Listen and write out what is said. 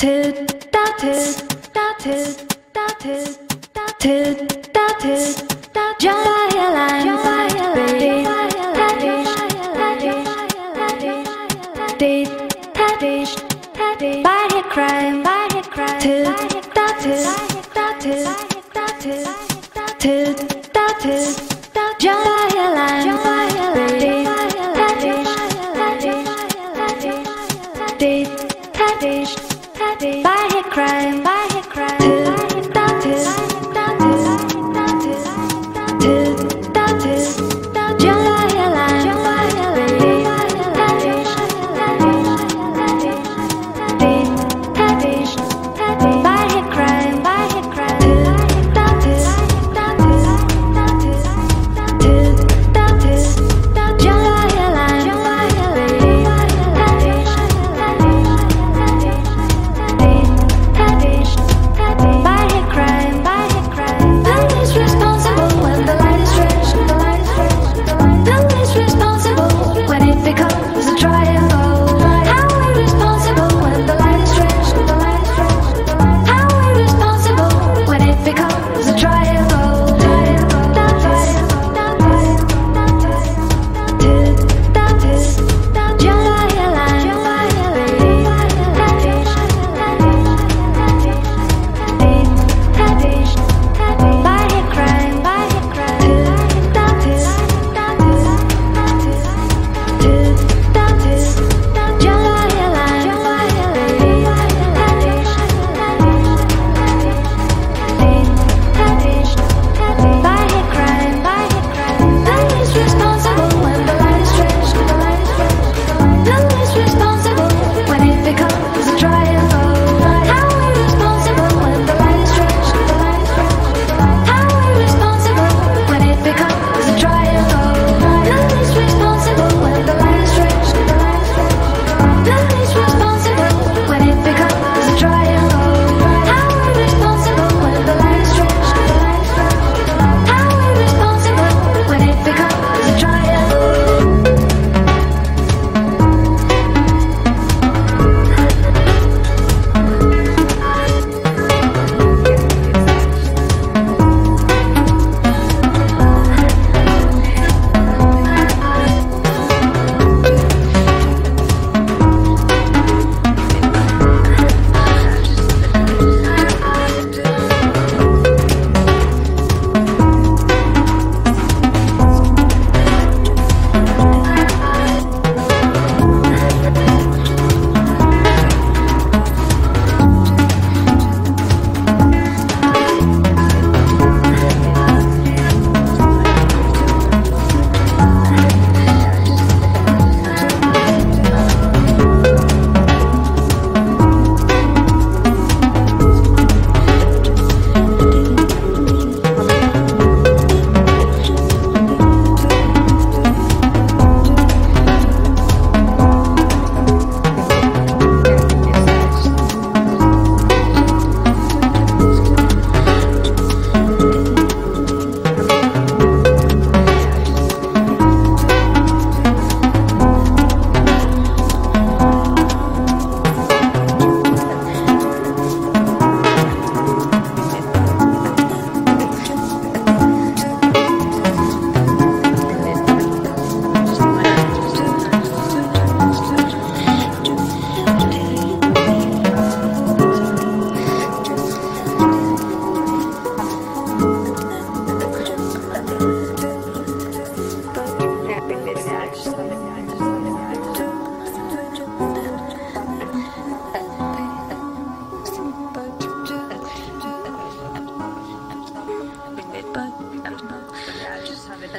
Tut da tut da tut da tit da tit da tit. By hate crime, By I just have it.